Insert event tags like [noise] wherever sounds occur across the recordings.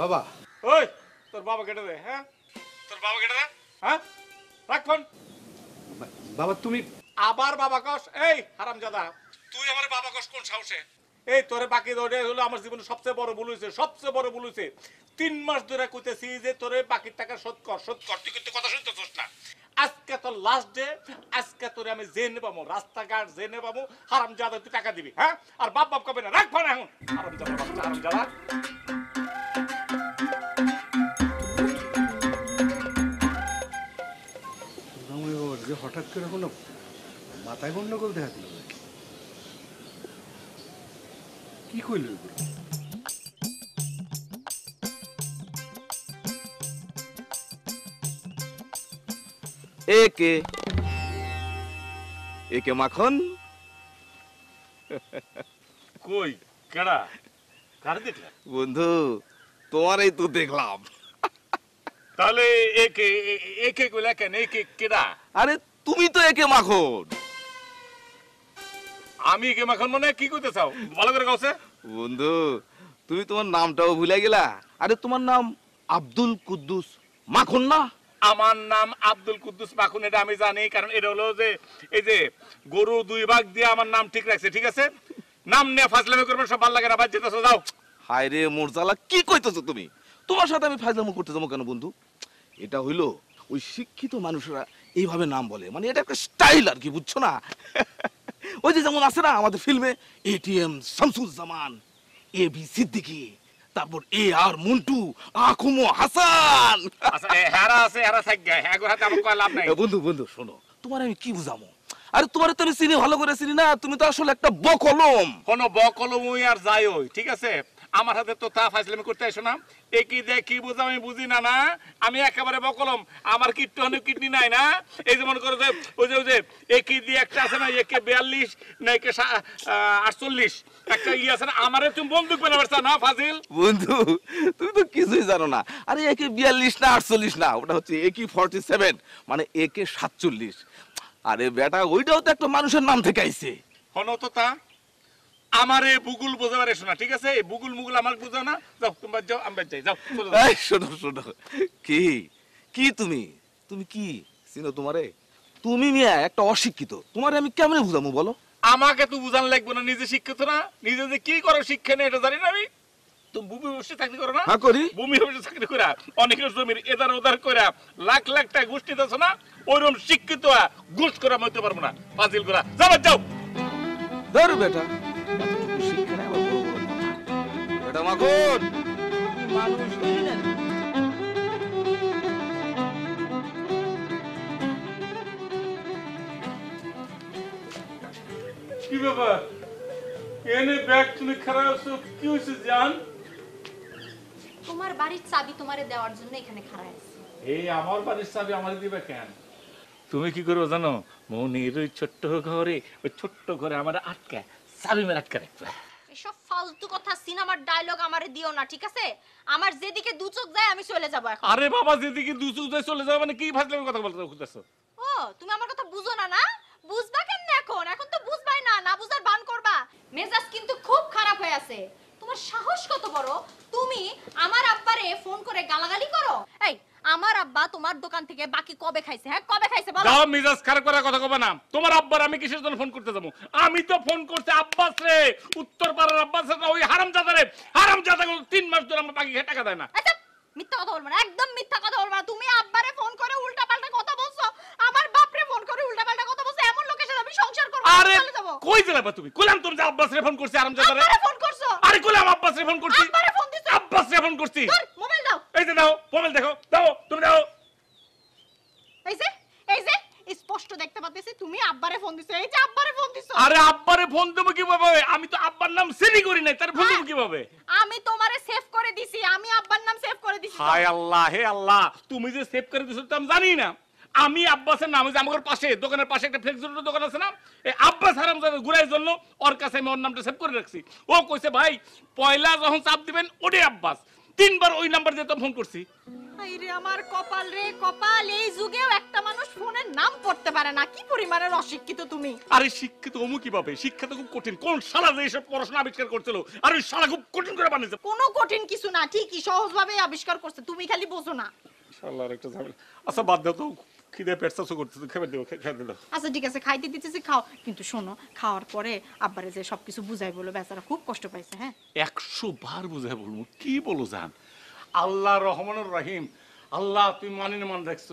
বাবা। ওই তোর বাবা কেটে দে হ্যাঁ? তোর বাবা কেটে দে হ্যাঁ? রাখ ফোন। বাবা তুমি আবার বাবা কস এই হারামজাদা তুই আমার বাবা কস কোন সাহসে? এই তোরে বাকি দৌড়ে হলো আমার জীবনে সবচেয়ে বড় ভুল হয়েছে সবচেয়ে বড় ভুল হয়েছে তিন মাস ধরে কইতেছি যে তোরে বাকির টাকা শোধ কর শোধ কর তুই কিন্তু কথা শুনতেছিস না। আজকে তোর লাস্ট ডে আজকে তোরে আমি জেনে পাবো রাস্তাঘাট জেনে পাবো হারামজাদা তুই টাকা দিবি হ্যাঁ? আর বাপ বাপ কবে না রাখ ফোন এখন। হারামজাদা বাচ্চা হারামজাদা। রমণী যে হঠাৎ করে কোনো মাথায় গন্ডগোল দেখা দিল কি কইল এগুলো? একে একে মাখন? কই কেডা? কার দেখলে? বন্ধু তোমারই তো দেখলাম। তাহলে একে একে কইলা কেন? একে কেডা? আরে তুমি তো একে মাখন। আমি একে মাখন মানে কি করতে চাও? ভালো করে কাউছে বন্ধু তুমি তোমার নামটাও ভুলে গেলা। আরে তোমার নাম আব্দুল কুদ্দুস মাখন না? আমার নাম আব্দুল কুদ্দুস মাখন এটা আমি জানি কারণ এটা হলো যে এই যে গরু দুই ভাগ দিয়ে আমার নাম ঠিক রাখছে ঠিক আছে? নাম নিয়ে ফাজলামি করবেন সব ভালো লাগে না বাদ যেতেছো যাও। হায় রে মোরজালা কি কইতেছো তুমি? তোমার সাথে আমি ফাইজলামো করতে যাব কেন বন্ধু? এটা হইল ওই শিক্ষিত মানুষরা এইভাবে নাম বলে। মানে এটা একটা স্টাইল আর কি বুঝছ না? [laughs] ওই যে যেমন আছে না আমাদের ফিল্মে ATM Shamsuzzaman A B Siddiqui তারপর এ আর মন্টু আকুমো হাসান। হেরা আছে হেরা থাক গে হ্যাঁ হাতে আমার কয় লাভ নাই? বন্ধু বন্ধু শোনো তোমার আমি কি বুঝামো? আরে তোমার তো আমি চিনি ভালো করে চিনি না তুমি তো আসলে একটা বকলম। কোনো বকলমই আর যাই ওই ঠিক আছে? আমার হাতে তো তা ফাইসলামি করতে আসো না। এ কি দেখ কি বুঝা আমি বুঝি না না? আমি একেবারে বকলম। আমার কিডনি অনেক কিডনি নাই না? এই যে মনে করো যে ওই যে ওই যে একে দিয়ে একটা আছে না একে বিয়াল্লিশ না একে আটচল্লিশ? একটা ইয়ে আছে না আমারে তুমি বন্দুক বানাবার চাও না ফাজিল? বন্ধু তুমি তো কিছুই জানো না। আরে একে বিয়াল্লিশ না আটচল্লিশ না? ওটা হচ্ছে একে ফর্টি সেভেন মানে একে সাতচল্লিশ। আরে বেটা ওইটাও তো একটা মানুষের নাম থেকে আইছে। হনো তো তা। আমারে বুগুল বোঝাবার এসো না ঠিক আছে? এই বুগুল মুগুল আমার না। যাও তোমরা যাও আমরা যাই যাও এই শোনো শোনো। কি? কি তুমি? তুমি কি? চিনো তোমারে? তুমি মিয়া একটা অশিক্ষিত। তোমারে আমি কেমনে বুঝামু বলো? আমাকে তো বুঝান লাগবে না নিজে শিক্ষিত না। নিজে যে কি করো শিক্ষা নেই এটা জানি না আমি। তুমি ভূমি চাকরি করো না। হ্যাঁ করি। ভূমি চাকরি করা। অনেকের জমির এদার ওদার করা। লাখ লাখ টাকা ঘুষ নিতেছ না ওইরকম শিক্ষিত ঘুষ করা আমি পারব না। ফাজিল করা। যাবার যাও। ধর বেটা। এতটুকু শিক্ষা নেই আবার বড় বড় কথা। বেটা মাখন মানুষ হইলি কি ব্যাপার? এনে ব্যাগ তুমি খারাপ কি হয়েছে জান? তোমার বাড়ির চাবি তোমারে দেওয়ার জন্য এখানে খাড়া আছে। এই আমার বাড়ির চাবি আমার দিবে কেন? তুমি কি করো জানো? মনির ওই ছোট্ট ঘরে ওই ছোট্ট ঘরে আমার আটকা চাবি মেরে আটকা রাখবে এসব ফালতু কথা সিনেমার ডায়লগ আমারে দিও না ঠিক আছে? আমার যেদিকে দু চোখ যায় আমি চলে যাব এখন। আরে বাবা যেদিকে দুচু উদয় চলে যাবে মানে কি ফাজলামি কথা বলতে খুঁজতেছো? ও তুমি আমার কথা বুঝো না না? বুঝবা কেন এখন? এখন তো বুঝবাই না না বুঝার বান করবা। মেজাজ কিন্তু খুব খারাপ হয়ে আছে। তোমার সাহস কত বড়? তুমি আমার আব্বারে ফোন করে গালাগালি করো। এই আমার আব্বা তোমার দোকান থেকে বাকি কবে খাইছে হ্যাঁ? কবে খাইছে বলো? দাও মিজাজ খারাপ করার কথা কবে না। তোমার আব্বার আমি কিসের জন্য ফোন করতে যাব? আমি তো ফোন করতে আব্বাস রে। উত্তর পাড়ার আব্বাস রে ওই হারামজাদা রে। হারামজাদা গুলো তিন মাস ধরে আমার বাকি টাকা দেয় না। আচ্ছা মিথ্যা কথা বলব না একদম মিথ্যা কথা বলব না। তুমি আব্বারে ফোন করে উল্টা পাল্টা কথা বলছো আমার বাপরে ফোন করে উল্টা পাল্টা কথা বলছো এমন লোকের সাথে আমি সংসার করব আরে কই যাবে তুমি? কইলাম তুমি যে আব্বাস রে ফোন করছি হারাম জাদা আব্বারে ফোন করছ? আরে কইলাম আব্বাস রে ফোন করছি। আব্বারে ফোন দিছো? আব্বাস রে ফোন করছি। মোবাইল দাও। এই যে দাও মোবাইল দেখো দাও তুমি দাও। এই যে এই যে স্পষ্ট দেখতে পাচ্ছি তুমি আব্বারে ফোন দিছো। এই যে আব্বারে ফোন দিছো। আরে আব্বারে ফোন দেবো কীভাবে? আমি তো আব্বার নাম সেভই করি নাই তার ফোন দেবো কীভাবে? আমি তোমারে সেভ করে দিছি আমি আব্বার নাম সেভ করে দিছি। হায় আল্লাহ হে আল্লাহ তুমি যে সেভ করে দিছো তো আমি জানি না আমি আব্বাসের নাম যে আমার পাশে দোকানের পাশে একটা ফ্লেক্সিলোর দোকান আছে না? এই আব্বাস হারাম ঘুরাই জন্য ওর কাছে আমি ওর নামটা সেভ করে রাখছি। ও কইছে ভাই পয়লা যখন চাপ দিবেন ওটাই আব্বাস তিনবার ওই নাম্বার দিয়ে তো ফোন করছি। রে আমার কপাল রে কপাল এই যুগেও একটা মানুষ ফোনের নাম পড়তে পারে না। কি পরিমাণের অশিক্ষিত তুমি? আরে শিক্ষিত অমু কীভাবে? শিক্ষা তো খুব কঠিন। কোন শালা যে এসব পড়াশোনা আবিষ্কার করছিল? আর ওই শালা খুব কঠিন করে বানিয়েছে। কোনো কঠিন কিছু না ঠিকই সহজভাবে আবিষ্কার করছে। তুমি খালি বোঝো না। শালার একটা ঝামেলা। আচ্ছা বাদ দাও তো। খিদে পেট চাষও করতেছে খেয়ে দেবো খেয়ে দিল আচ্ছা ঠিক আছে খাইতে দিতেছি খাও। কিন্তু শোনো খাওয়ার পরে আব্বারে যে সবকিছু বুঝাই বলো বেচারা খুব কষ্ট পাইছে হ্যাঁ? একশো বার বুঝাই বলব কি বলো জান? আল্লাহ রহমানুর রহিম আল্লাহ তুমি মানিনে মান দেখছ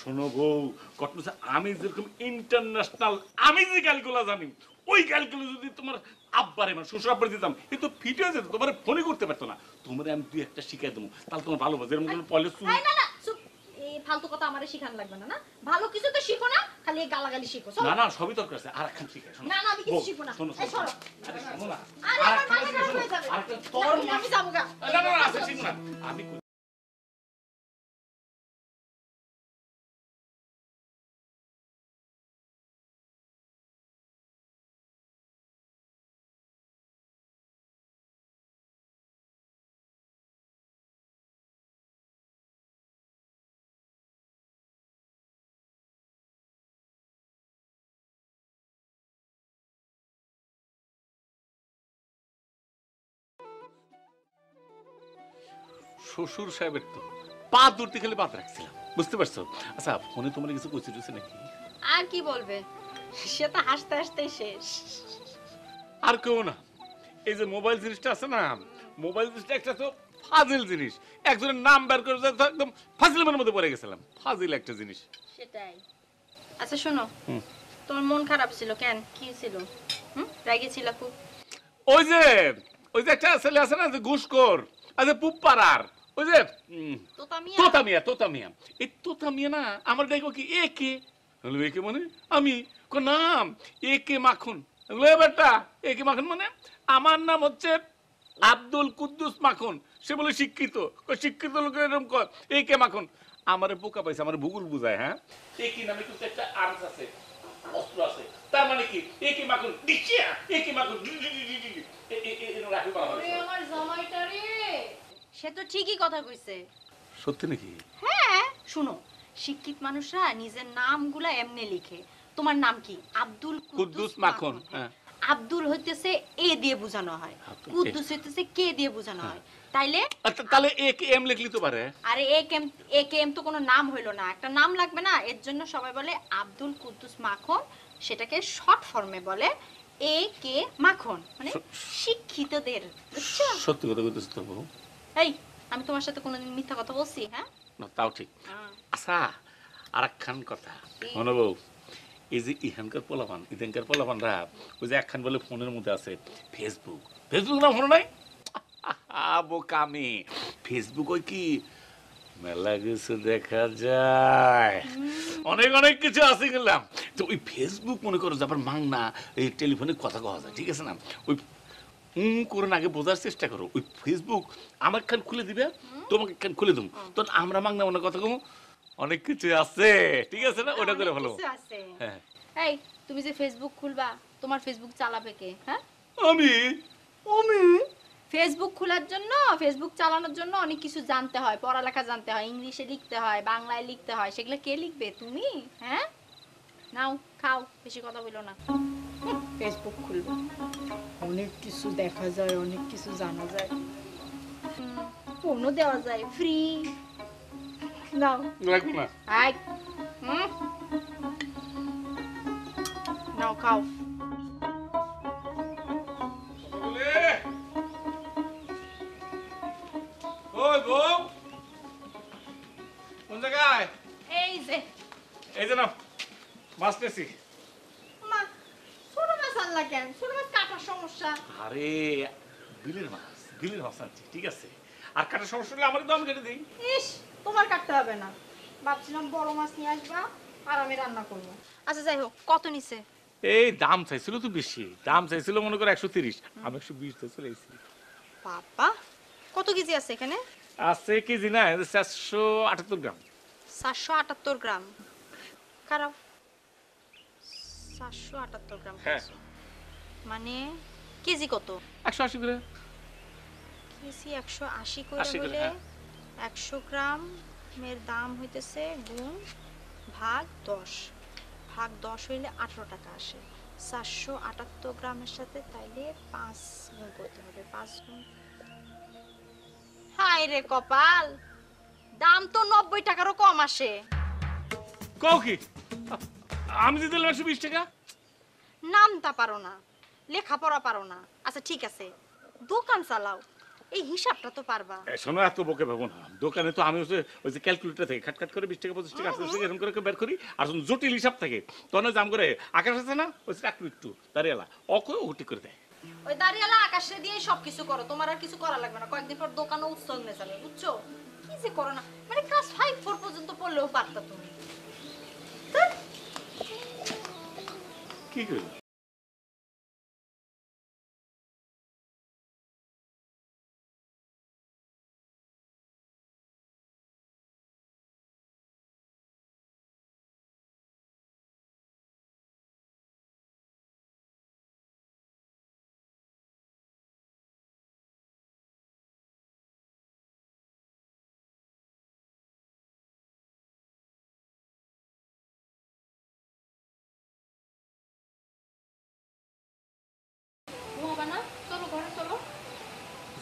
শোনো বউ ঘটনা আমি যেরকম ইন্টারন্যাশনাল আমি যে গালগুলা জানি ওই গালগুলো যদি তোমার আব্বারে মানে শ্বশুর আব্বারে দিতাম এ তো ফিট হয়ে যেত তোমার ফোনই করতে পারতো না। তোমার আমি দুই একটা শিখাই দেবো তাহলে তোমার ভালো যেরকম কোনো পলে চুল এই ফালতু কথা আমারে শিখান লাগবে না না? ভালো কিছু তো শিখো না খালি এই গালাগালি শিখো না না সবই তর্ক আছে। আর একখান শিখাই শোনো। না, না, আমি কিছু শিখো শিখব না। শোনো শোনো আরে শোনো না। আরে আমার মাথা শিখো, খারাপ। হয়ে যাবে। তোর আমি যাব না না না আছে শিখব না। আমি শ্বশুর সাহেবের তো। পা দূরতে খেলে বাদ রাখছিলাম। বুঝতে পারছ? আচ্ছা ফোনে তোমার কিছু কইছে টইছে নাকি? আর কি বলবে? সে তো হাসতে হাসতে শেষ। আর কেউ না। এই যে মোবাইল জিনিসটা আছে না মোবাইল জিনিসটা একটা তো ফাজিল জিনিস। একজনের নাম বের করে একদম ফাজিলের মধ্যে পড়ে গেছিলাম। ফাজিল একটা জিনিস। সেটাই। আচ্ছা শোনো। তোমার মন খারাপ ছিল কেন? কি ছিল? হুম? রাগে ছিল খুব? ওই যে ওই যে একটা ছেলে আছে না যে ঘুষখোর যে পুপ পাড়ার। ওই যে তোতা মিয়া তোতা মিয়া এই তোতা মিয়া না আমার কি এ কে এ কে মানে আমি কো নাম এ কে মাখন বেটা এ কে মাখন মানে আমার নাম হচ্ছে আব্দুল কুদ্দুস মাখন সে বলে শিক্ষিত শিক্ষিত লোকের এরকম কয় এ কে মাখন আমারে বোকা পাইছে আমার ভূগোল বুঝায় হ্যাঁ এ কি নামে কিন্তু একটা আর্মস আছে অস্ত্র আছে তার মানে কি এ কি মাখন এ কি রাখি। আমার জামাইটা রে সে তো ঠিকই কথা কইছে। সত্যি নাকি? হ্যাঁ শুনো শিক্ষিত মানুষরা নিজের নামগুলা এমনি লিখে। তোমার নাম কি? আব্দুল কুদ্দুস মাখন, হ্যাঁ। আব্দুল হইতেছে এ দিয়ে বোঝানো হয়। কুদ্দুস হইতেছে কে দিয়ে বোঝানো হয়। তাইলে? আচ্ছা, তাহলে এ কে এম লিখলি তো পারে? আরে এ কেম এ কে এম তো কোনো নাম হইল না। একটা নাম লাগবে না এর জন্য সবাই বলে আব্দুল কুদ্দুস মাখন। সেটাকে শর্ট ফর্মে বলে এ কে মাখন। মানে শিক্ষিতদের সত্যি কথা কইতেছ বউ। এই আমি তোমার সাথে কোনোদিন মিথ্যা কথা বলছি হ্যাঁ? না তাও ঠিক। আচ্ছা আর একখান কথা মনে বউ এই যে ইহানকার পোলাপান ইদানকার পোলাপানরা ওই যে একখান বলে ফোনের মধ্যে আছে ফেসবুক। ফেসবুক না ফোন নাই? [laughs] বোকামি ফেসবুক ওই কি? মেলা কিছু দেখা যায়। অনেক অনেক কিছু আছে গেলাম। তো ওই ফেসবুক মনে করো যে আবার মাং না এই টেলিফোনে কথা কওয়া যায় ঠিক আছে না? ওই হুম করে আগে বোঝার চেষ্টা করো। ওই ফেসবুক আমার খান খুলে দিবে তোমাকে খান খুলে দেবো। তখন আমরা মাং না মনে কথা কমু। অনেক কিছু আছে ঠিক আছে না? ওটা করে ভালো আছে। হ্যাঁ। এই তুমি যে ফেসবুক খুলবা তোমার ফেসবুক চালাবে কে হ্যাঁ? আমি? আমি? ফেসবুক খোলার জন্য ফেসবুক চালানোর জন্য অনেক কিছু জানতে হয়। পড়ালেখা জানতে হয় ইংলিশে লিখতে হয় বাংলায় লিখতে হয়। সেগুলো কে লিখবে? তুমি? হ্যাঁ? নাও খাও বেশি কথা বলো না। ফেসবুক খুলবে। অনেক কিছু দেখা যায় অনেক কিছু জানা যায়। ফোনও দেওয়া যায় ফ্রি নাও লাগবো না। হুম। নাও খাও। কোন জায়গায়? এই যে। এই যে না মাছ পেয়েছি আনলা কেন? ছোট মাছ কাটার সমস্যা। আরে বিলের মাছ বিলের মাছ আনছি ঠিক আছে। আর কাটার সমস্যা হলে আমার দাম কেটে দিই। ইস তোমার কাটতে হবে না। ভাবছিলাম বড় মাছ নিয়ে আসবা আর আমি রান্না করব। আচ্ছা যাই হোক কত নিছে? এই দাম চাইছিল তো বেশি। দাম চাইছিল মনে করো একশো তিরিশ। আমি একশো বিশ তো চলে বাবা কত কেজি আছে এখানে? আছে কেজি না চারশো আটাত্তর গ্রাম। সাতশো আটাত্তর গ্রাম। খারাপ। সাতশো আটাত্তর গ্রাম হ্যাঁ। মানে কেজি কত? একশো আশি করে। কেজি একশো আশি করে 80 করে, হলে হ্যাঁ। একশো গ্রাম মেয়ের দাম হইতেছে গুণ ভাগ দশ। ভাগ দশ হইলে আঠারো টাকা আসে। চারশো আটাত্তর গ্রামের সাথে তাইলে পাঁচ গুণ করতে হবে পাঁচ গুণ। হায় রে কপাল! দাম তো নব্বই টাকারও কম আসে। কও কি? আমি দিতে দিলাম একশো বিশ টাকা? নামতা পারো না। লেখাপড়া পারো না। আচ্ছা ঠিক আছে। দোকান চালাও। এই হিসাবটা তো পারবা। শোনো এত বকে ভাবো না। দোকানে তো আমি হচ্ছে ওই যে ক্যালকুলেটার থেকে খাটখাট করে বিশ টাকা পঁচিশ টাকা আশি টাকা এরকম করে বের করি আর জটিল হিসাব থাকে। তখন জাম করে আকাশ আছে না ওই যে একটু একটু দাঁড়িয়েলা অকো ওটি করে দেয়। ওই দাঁড়িয়ালা আকাশে দিয়ে সব কিছু করো তোমার আর কিছু করা লাগবে না। কয়েকদিন পর দোকানও উৎসব নিয়ে যাবে বুঝছ? কি যে করো না। মানে ক্লাস ফাইভ ফোর পর্যন্ত পড়লেও পারতা তুমি। কি করব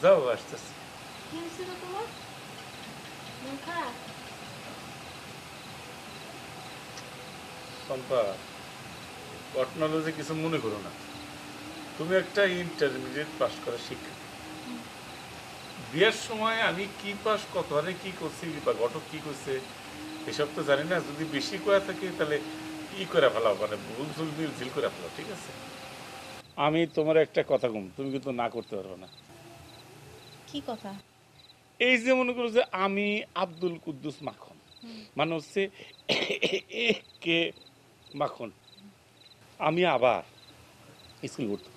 যাও আসতেছে কি হয়েছিল তোমার মন খারাপ সম্পা ঘটনালজি কিছু মনে করো না তুমি একটা ইন্টারমিডিয়েট পাস করা শিক্ষা বিয়ের সময় আমি কি পাস কত হারে কি করছি বা ঘটক কি করছে এসব তো জানি না যদি বেশি করে থাকে তাহলে ই করে ফেলাও মানে ভুল ভুল মিল ঝিল করে ফেলাও ঠিক আছে? আমি তোমার একটা কথা কম তুমি কিন্তু না করতে পারবে না। কি কথা? এই যে মনে করো যে আমি আব্দুল কুদ্দুস মাখন। মানে হচ্ছে কে মাখন। আমি আবার স্কুল করতাম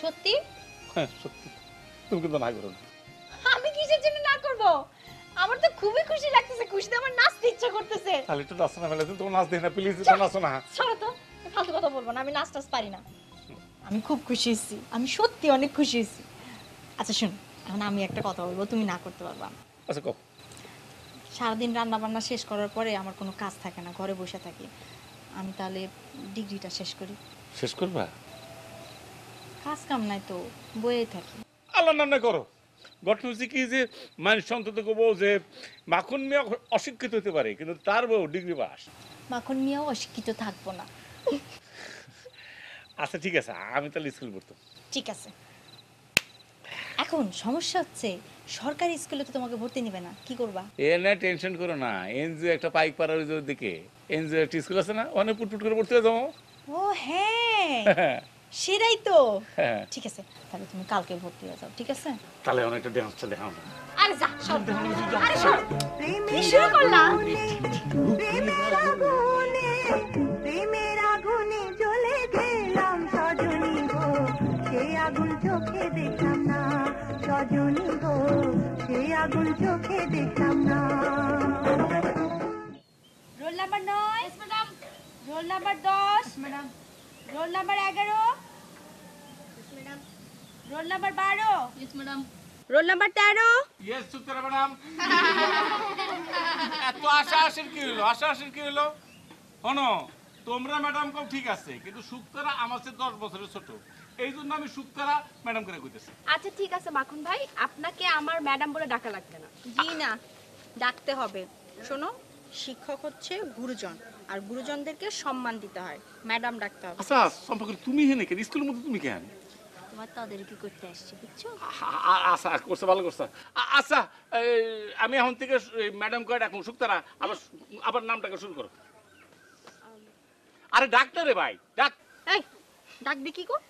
সত্যি? হ্যাঁ সত্যি। তুমি কিন্তু না করো না। আমি কিসের জন্য না করব? আমার তো খুবই খুশি লাগতেছে খুশিতে আমার নাচতে ইচ্ছা করতেছে। তাহলে একটু নাচো না ফেলে তোমার নাচ দেখি না প্লিজ নাচো না। ছাড়ো তো ফালতু কথা বলব না আমি নাচ টাচ পারি না। আমি খুব খুশি হয়েছি। আমি সত্যি অনেক খুশি হয়েছি। আচ্ছা শুন এখন আমি একটা কথা বলব তুমি না করতে পারবা। আচ্ছা সারাদিন রান্না বান্না শেষ করার পরে আমার কোনো কাজ থাকে না ঘরে বসে থাকি। আমি তাহলে ডিগ্রিটা শেষ করি। শেষ করবা? কাজ কাম নাই তো বইয়ে থাকি। আল্লাহ নাম না করো। ঘটনা হচ্ছে কি যে মানুষ অন্তত বউ যে মাখন মেয়ে অশিক্ষিত হতে পারে কিন্তু তার বউ ডিগ্রি পাস। মাখন মিয়াও অশিক্ষিত থাকব না। আচ্ছা ঠিক আছে আমি তাহলে স্কুল পড়তাম। ঠিক আছে। এখন সমস্যা হচ্ছে সরকারি স্কুলে তো তোমাকে ভর্তি নেবে না কি করবা? এ না টেনশন করো না এনজিও একটা পাইক পাড়ার ওই দিকে। এনজিও একটা স্কুল আছে না অনেক পুটপুট করে পড়তে যাব। ও হ্যাঁ সেটাই তো। হ্যাঁ। ঠিক আছে তাহলে তুমি কালকে ভর্তি হয়ে যাও ঠিক আছে? তাহলে অনেকটা ডান্সটা দেখাও না আরে যা সব আরে সব কি শুরু করলা? প্রেমের আগুনে প্রেমের আগুনে আগুন চোখে দেখলাম না। রোল নাম্বার নয়। ম্যাডাম রোল নাম্বার দশ। ম্যাডাম রোল নাম্বার এগারো। ম্যাডাম রোল নাম্বার বারো। ম্যাডাম রোল নাম্বার তেরো। ইয়েস সুতরা ম্যাডাম এত আশা কি হলো? আশা কি হলো? শোনো তোমরা ম্যাডাম কেউ ঠিক আছে কিন্তু সুক্তারা আমার চেয়ে দশ বছরের ছোট। এই জন্য আমি সুক্তারা ম্যাডাম করে কইতেছি। আচ্ছা ঠিক আছে মাখন ভাই আপনাকে আমার ম্যাডাম বলে ডাকা লাগবে না। জি না ডাকতে হবে। শোনো শিক্ষক হচ্ছে গুরুজন আর গুরুজনদেরকে সম্মান দিতে হয়। ম্যাডাম ডাকতে হবে। আচ্ছা সম্পর্কে তুমি হেনে কেন স্কুলের মধ্যে তুমি কেন? তোমার তাদেরকে করতে আসছে বুঝছ? আচ্ছা করছে ভালো করছে। আচ্ছা আমি এখন থেকে ম্যাডাম কয়ে ডাকুন সুক্তারা আবার আবার নামটাকে শুরু করো। আরে ডাক্তারে ভাই ডাক। এই ডাকবি কি কো কি?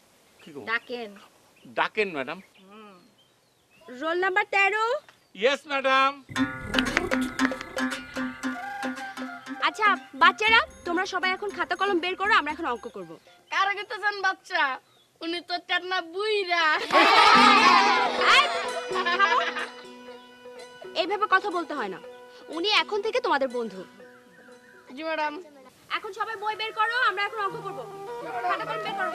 ডাকেন। ডাকেন ম্যাডাম। রোল নাম্বার তেরো? Yes madam. আচ্ছা বাচ্চারা তোমরা সবাই এখন খাতা কলম বের করো আমরা এখন অঙ্ক করব। কারা কইতেছেন বাচ্চা? উনি তো টেটনা বুইরা। এই, এইভাবে কথা বলতে হয় না। উনি এখন থেকে তোমাদের বন্ধু। জি ম্যাডাম। এখন সবাই বই বের করো আমরা এখন অঙ্ক করব। খাতা কলম বের করো।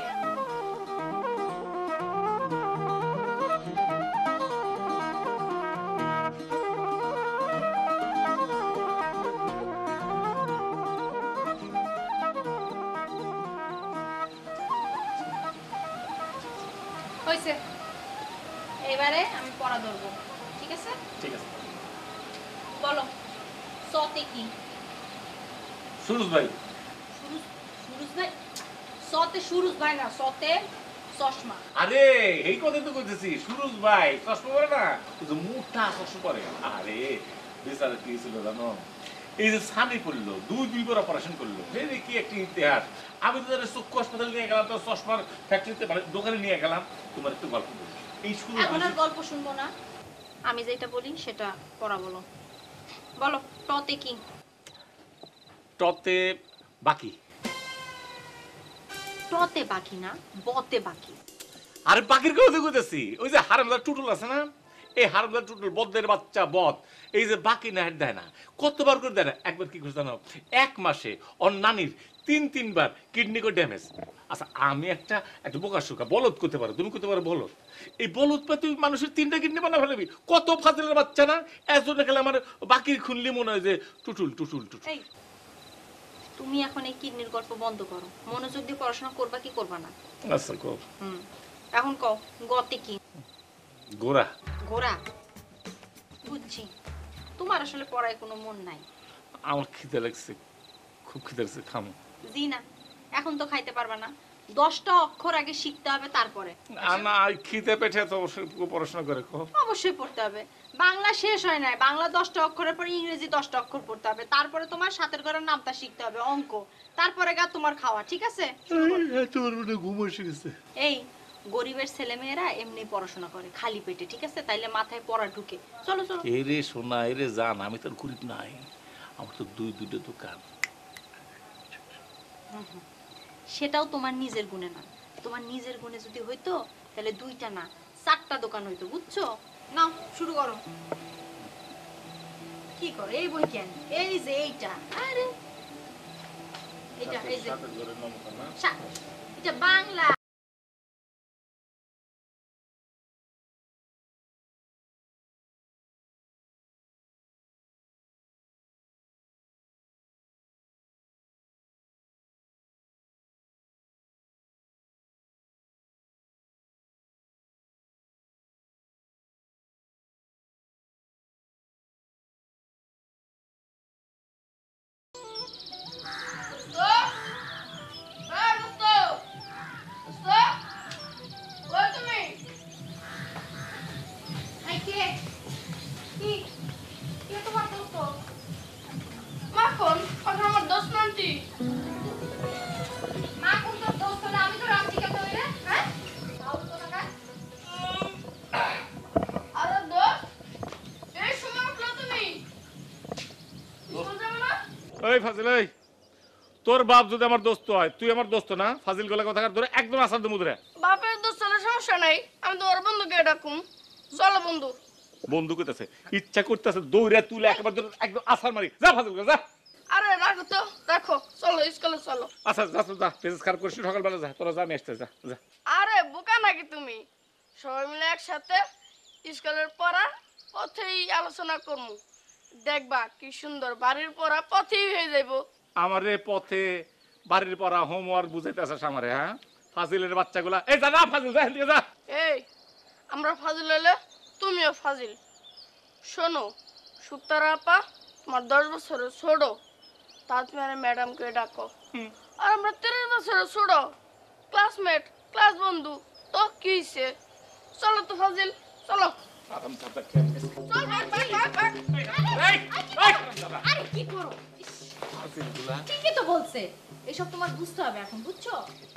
এবারে আমি পড়া ধরবো ঠিক আছে? ঠিক আছে। বলো সতে কি? সুরজ ভাই। সুরুজ সুরুজ ভাই? সতে সুরুজ ভাই না সতে চশমা। আরে এই কথা তো কইতেছি সুরজ ভাই চশমা পরে না? ওই যে মোটা চশমা পরে। আরে বেচারা কি ছিল জানো? এই যে সানি পড়ল দুই দুইবার অপারেশন করল। এই কি একটি ইতিহাস। আমি তো চক্ষু হাসপাতালে নিয়ে গেলাম তো চশমার ফ্যাক্টরিতে মানে দোকানে নিয়ে গেলাম। তোমার একটু গল্প এখন আর গল্প শুনব না। আমি যেটা বলি সেটা পড়া বলো। বলো টতে কি? টতে বাকি। টতে বাকি না বতে বাকি। আরে বাকির কথা কইতেছি। ওই যে হারামদার টুটুল আছে না? এই হারামদার টুটুল বদের বাচ্চা বদ। এই যে বাকি না দেয় না। কতবার করে দেয় না? একবার কি করছে জানো? এক মাসে ওর নানির তিন তিনবার কিডনি করে ড্যামেজ আচ্ছা আমি একটা একটা বোকা শোকা বলদ করতে পারো তুমি করতে পারো বলদ। এই বলদ পা তুই মানুষের তিনটা কিডনি বানা ফেলবি। কত ফাজিলের বাচ্চা না? এজন্য খেলে আমার বাকির খুনলি মনে হয় যে টুটুল টুটুল টুটুল। তুমি এখন এই কিডনির গল্প বন্ধ করো। মনোযোগ দিয়ে পড়াশোনা করবা কি করবা না? আচ্ছা কো হুম এখন কও গতে কি? গোরা। ঘোড়া বুঝছি। তোমার আসলে পড়ায় কোনো মন নাই। আমার খিদে লাগছে খুব খিদে লাগছে খামো। জি না এখন তো খাইতে পারবা না। দশটা অক্ষর আগে শিখতে হবে তারপরে। না খিদে পেটে তো অবশ্যই পড়াশোনা করে অবশ্যই পড়তে হবে। বাংলা শেষ হয় নাই। বাংলা দশটা অক্ষরের পরে ইংরেজি দশটা অক্ষর পড়তে হবে। তারপরে তোমার সাতের ঘরের নামটা শিখতে হবে অঙ্ক। তারপরে গা তোমার খাওয়া ঠিক আছে? তোমার মনে ঘুম এসে গেছে। এই গরিবের ছেলেমেয়েরা এমনি পড়াশোনা করে খালি পেটে ঠিক আছে? তাইলে মাথায় পড়া ঢুকে। চলো চলো। এরে সোনা এরে জান আমি তোর গরিব নাই। আমার তো দুই দুটো দোকান। সেটাও তোমার নিজের গুণে না। তোমার নিজের গুণে যদি হইতো তাহলে দুইটা না চারটা দোকান হইতো বুঝছ? না শুরু করো। কি করো? এই বই কেন? এই যে এইটা। আরে! এইটা এই যে। এটা বাংলা। ওই ফাজিল ওই তোর বাপ যদি আমার দোস্ত হয় তুই আমার দোস্ত না? ফাজিল গলা কথা ধরে একদম আসার দে মুদ্রা। বাপের চলে সমস্যা নাই। আমি তো ওর বন্ধুকে ডাকুম। চলো বন্ধু। বন্ধু কইতাছে ইচ্ছা করতেছে দৌড়ে তুলে একবার ধরে একদম আসার মারি। যা ফাজিল যা। আরে রাখো তো রাখো। চলো স্কুলে চলো। আচ্ছা যা যা, খারাপ করিস সকালবেলা যা তোরা যা আমি আসতে যা যা। আরে বোকা নাকি তুমি? সবাই মিলে একসাথে স্কুলের পড়া পথেই আলোচনা করমু। দেখবা কি সুন্দর বাড়ির পড়া পথেই হয়ে যাইবো। আমারে পথে বাড়ির পড়া হোমওয়ার্ক বুঝাইতেছে আমারে হ্যাঁ? ফাজিলের বাচ্চাগুলা এই যা না ফাজিল যা যা। এই আমরা ফাজিল হলে তুমিও ফাজিল। শোনো সুতারা আপা তোমার দশ বছরের ছোট তা তুমি আর ম্যাডামকে ডাকো। আর আমরা তিরিশ বছরের ছোট ক্লাসমেট ক্লাস বন্ধু তো কি? চলো তো ফাজিল চলো। আরাম থাকা খেয়ে চল ভাগ, ভাগ, ভাগ, ভাগ। এই এই আরে কি করো ফাজিলগুলা তো বলছে এসব তোমার বুঝতে হবে এখন বুঝছ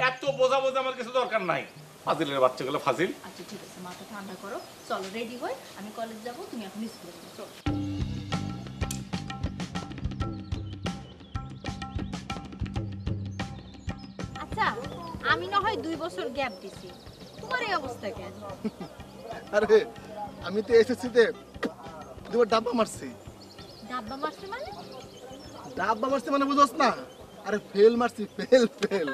এত বোঝা বোঝা আমার কিছু দরকার নাই ফাজিলের বাচ্চাগুলো ফাজিল আচ্ছা ঠিক আছে মাথা ঠান্ডা করো চলো রেডি হই আমি কলেজ যাব তুমি এখন স্কুলে চলো আচ্ছা আমি না হয় দুই বছর গ্যাপ দিছি তোমার এই অবস্থা কেন আরে আমি তো এসএসসিতে দুবার ডাব্বা মারছি। ডাব্বা মারছে মানে? ডাব্বা মারছি মানে বুঝোস না। আরে ফেল মারছি ফেল ফেল।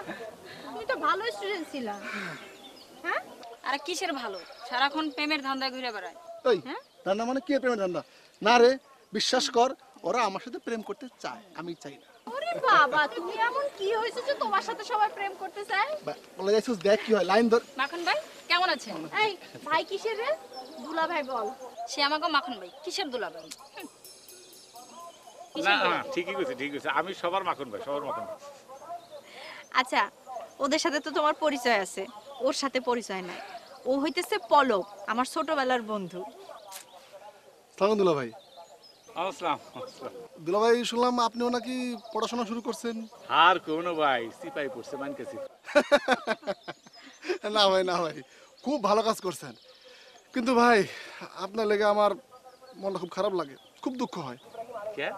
[laughs] তুমি তো ভালো স্টুডেন্ট ছিলা। হ্যাঁ? আর কিসের ভালো? সারাক্ষণ প্রেমের ধান্দা ঘুরে বেড়ায়। ওই ধান্দা মানে কি প্রেমের ধান্দা? না রে বিশ্বাস কর ওরা আমার সাথে প্রেম করতে চায় আমি চাই না। বাবা তুমি এমন কি হয়েছে যে তোমার সাথে সবাই প্রেম করতে চায় বলে যাইছিস দেখ কি হয় লাইন ধর। মাখন ভাই কেমন আছেন? এই ভাই কিসের রে? দুলা ভাই বল। সে আমাকে মাখন ভাই কিসের দুলা ভাই না ঠিকই কইছে ঠিক কইছে। আমি সবার মাখন ভাই সবার মাখন ভাই। আচ্ছা ওদের সাথে তো তোমার পরিচয় আছে ওর সাথে পরিচয় নাই। ও হইতেছে পলক আমার ছোটবেলার বন্ধু। সালাম দুলা ভাই দুলা ভাই শুনলাম আপনিও নাকি পড়াশোনা শুরু করছেন। আর কোনো ভাই সিপাই পড়ছে [laughs] না ভাই না ভাই খুব ভালো কাজ করছেন। কিন্তু ভাই আপনার লেগে আমার মনটা খুব খারাপ লাগে খুব দুঃখ হয়। কে?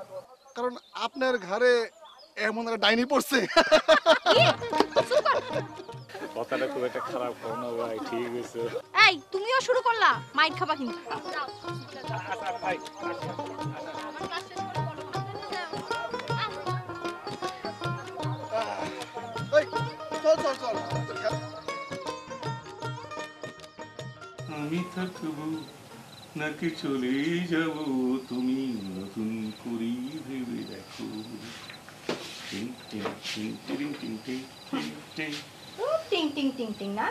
কারণ আপনার ঘরে এমন একটা ডাইনি পড়ছে। কথাটা খুব একটা খারাপ কোনো ভাই ঠিক আছে। এই তুমিও শুরু করলা। মাইট খাবা কিন্তু। ভাই এই, চল চল চল আমি থাকব নাকি চলে যাব? তুমি নতুন করি ভেবে দেখো। টিং টিং টিং টিং টিং টিং টিং। টিং টিং টিং টিং না?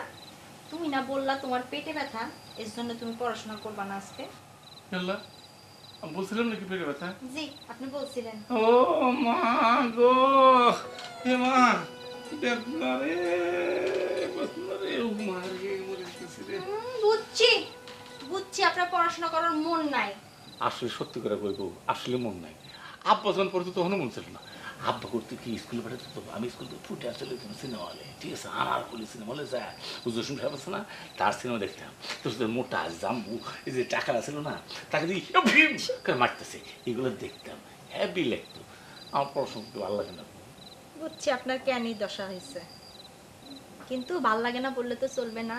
তুমি না বললা তোমার পেটে ব্যথা এর জন্য তুমি পড়াশোনা করবা না আজকে। আল্লাহ আমি বলছিলাম নাকি পেটে ব্যথা? জি আপনি বলছিলেন। ও মা গো হে মা ব্যথা রে ব্যথা রে ও মা রে রে। বুঝছি বুঝছি আপনার পড়াশোনা করার মন নাই। আসলে সত্যি করে কইব আসলে মন নাই। আব্বা যখন পড়তো তখন মন ছিল না। আব্বা করতে কি স্কুলে পাঠাতো? তো আমি স্কুল ফুটে আসলে সিনেমা হলে। ঠিক আছে সিনেমা হলে যায়। সাহেব আছে না, তার সিনেমা দেখতাম। তো মোটা জাম্বু, এই যে টাকা ছিল না, তাকে করে মারতেছে। এগুলো দেখতাম। হ্যাপি লাগতো। আমার পড়াশোনা করতে ভালো লাগে না। বুঝছি আপনার কেনই দশা হয়েছে। কিন্তু ভালো লাগে না বললে তো চলবে না।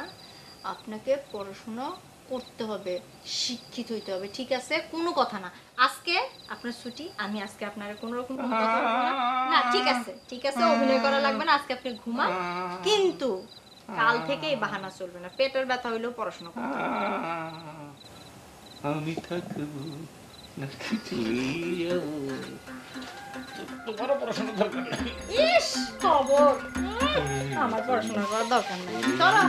আপনাকে পড়াশোনা করতে হবে, শিক্ষিত হইতে হবে, ঠিক আছে? কোনো কথা না। আজকে আপনার ছুটি আমি আজকে আপনার কোনো রকম কোনো কথা বলব না। না ঠিক আছে ঠিক আছে অভিনয় করা লাগবে না আজকে আপনি ঘুমান। কিন্তু কাল থেকে এই বাহানা চলবে না পেটের ব্যথা হইলেও পড়াশোনা করতে হবে। আমি থাকব নাকি তোমারও পড়াশোনা দরকার ইস খবর। আমার পড়াশোনা করার দরকার নাই। চলো।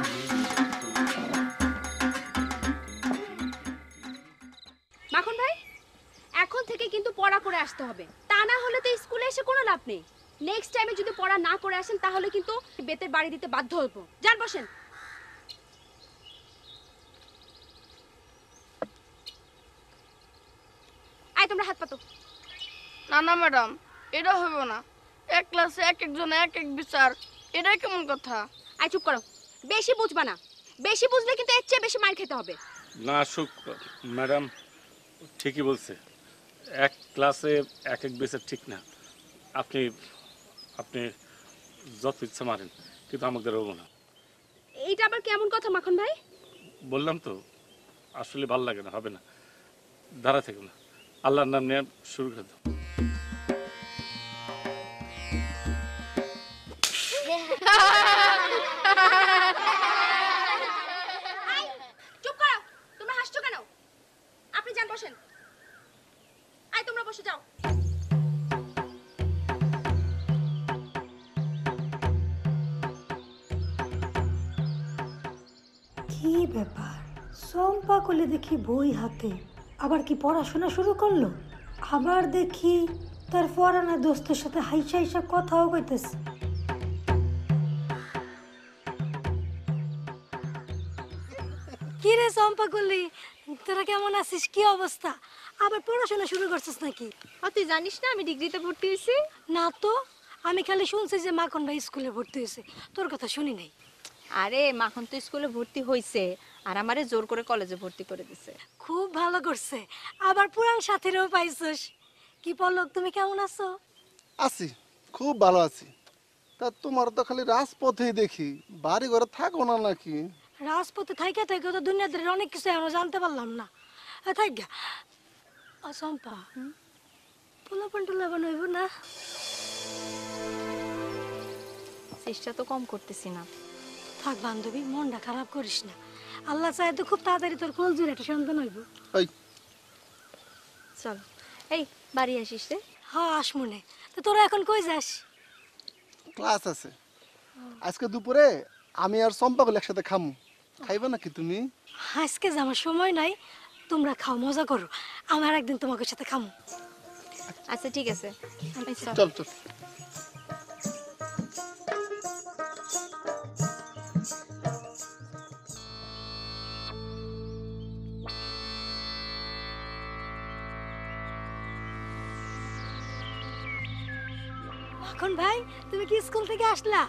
করে আসতে হবে। তা না হলে তো স্কুলে এসে কোনো লাভ নেই। নেক্সট টাইমে যদি পড়া না করে আসেন তাহলে কিন্তু বেতের বাড়ি দিতে বাধ্য হব। যান বসেন। আয় তোমরা হাত পাতো। না না ম্যাডাম এটা হবে না। এক ক্লাসে এক একজন এক এক বিচার এটাই কেমন কথা? আয় চুপ করো। বেশি বুঝবা না। বেশি বুঝলে কিন্তু এর চেয়ে বেশি মার খেতে হবে। না সুখ ম্যাডাম ঠিকই বলছে। এক ক্লাসে এক এক বেসের ঠিক না। আপনি আপনি যত ইচ্ছা মারেন কিন্তু আমাদের রোগ না। এইটা আবার কেমন কথা মাখন ভাই? বললাম তো আসলে ভালো লাগে না হবে না। দাঁড়া থেকে না আল্লাহর নাম নিয়ে শুরু করে দাও। সম্পা করলে দেখি বই হাতে। আবার কি পড়াশোনা শুরু করল? আবার দেখি তার ফরানা দোস্তের সাথে হাইসা হাইসা কথাও কইতেছে। কি রে সম্পা করলি তোরা কেমন আছিস? কি অবস্থা? আবার পড়াশোনা শুরু করছিস নাকি? আর তুই জানিস না আমি ডিগ্রিতে ভর্তি হয়েছি? না তো আমি খালি শুনছি যে মাখন ভাই স্কুলে ভর্তি হয়েছে। তোর কথা শুনি নাই। আরে মাখন তো স্কুলে ভর্তি হয়েছে আর আমারে জোর করে কলেজে ভর্তি করে দিছে। খুব ভালো করছে। আবার পুরান সাথীরও পাইছস। কি পলক তুমি কেমন আছো? আছি খুব ভালো আছি। তা তোমার তো খালি রাজপথেই দেখি বাড়ি ঘরে থাকো না নাকি? রাজপথে থাইকে থাইকে তো দুনিয়াদের অনেক কিছু আমরা জানতে পারলাম না। থাক গা অসম্পা পোলাপান টোলাপান হইব না? চেষ্টা তো কম করতেছি না। থাক বান্ধবী মনটা খারাপ করিস না। আল্লাহ চাই তো খুব তাড়াতাড়ি তোর কোল জুড়ে একটা সন্তান হইব। ওই। চল। এই বাড়ি আসিস রে। হ্যাঁ আসমনে তো তোরা এখন কই যাস? ক্লাস আছে। আজকে দুপুরে আমি আর চম্পাগুলো একসাথে খামু। খাইবে নাকি তুমি? আজকে যে আমার সময় নাই তোমরা খাও মজা করো। আমার একদিন তোমাকে সাথে খামো। আচ্ছা ঠিক আছে। চল চল। মাখন ভাই তুমি কি স্কুল থেকে আসলা?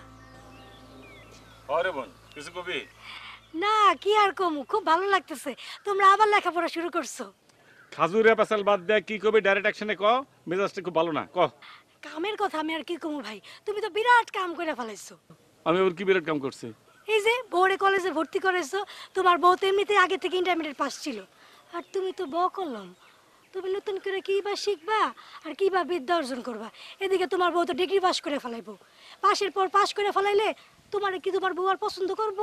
আরে বোন কিছু কবি? না কি আর কমু খুব ভালো লাগতেছে। তোমরা আবার লেখাপড়া শুরু করছ। খাজুরে পেশাল বাদ দেয় কি কবি ডাইরেক্ট অ্যাকশনে ক মেজাজটা খুব ভালো না ক কামের কথা আমি আর কি কমু ভাই? তুমি তো বিরাট কাম করে ফেলাইছো। আমি ওর কি বিরাট কাম করছি? এই যে বৌরে কলেজে ভর্তি করেছ তোমার বউ তো এমনিতে আগে থেকে ইন্টারমিডিয়েট পাস ছিল। আর তুমি তো ব করলাম তুমি নতুন করে কি বা শিখবা আর কি বা বিদ্যা অর্জন করবা। এদিকে তোমার বউ তো ডিগ্রি পাস করে ফেলাইবো। পাশের পর পাস করে ফেলাইলে তোমার কি তোমার বউ আর পছন্দ করব?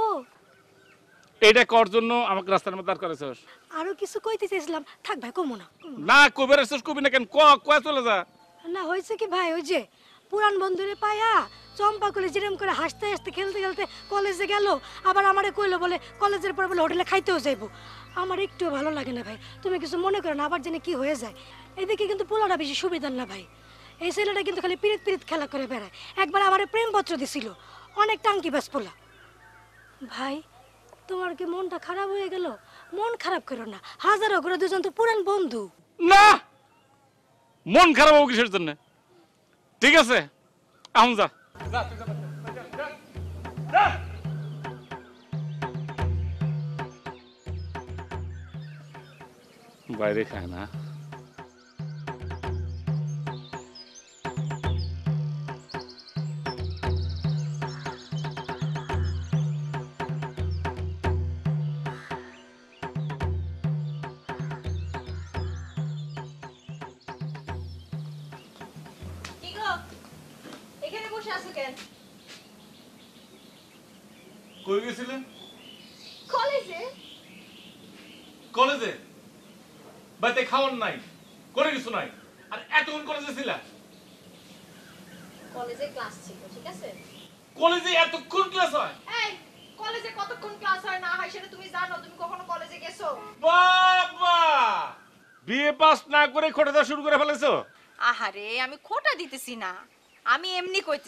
কর জন্য আমাকে রাস্তার মধ্যে দাঁড় করেছস আরও কিছু কইতে চাইছিলাম। থাক ভাই কমো না না। না কবির আসছিস কবি না কেন? ক কয় চলে যা। না হয়েছে কি ভাই ওই যে পুরান বন্ধুরে পায়া চম্পা কলে যেরম করে হাসতে হাসতে খেলতে খেলতে কলেজে গেল আবার আমারে কইলো বলে কলেজের পর বলে হোটেলে খাইতেও যাইবো। আমার একটু ভালো লাগে না ভাই। তুমি কিছু মনে করো না আবার জেনে কি হয়ে যায়। এদিকে কিন্তু পোলাটা বেশি সুবিধার না ভাই। এই ছেলেটা কিন্তু খালি পিরিত পিরিত খেলা করে বেড়ায়। একবার আমারে প্রেমপত্র দিছিল। অনেক টাঙ্কি বাস পোলা। ভাই তোমার কি মনটা খারাপ হয়ে গেল? মন খারাপ করো না। হাজারো করে দুজন তো পুরান বন্ধু। না! মন খারাপ হব কিসের জন্য? ঠিক আছে আহম যা। বাইরে খায় না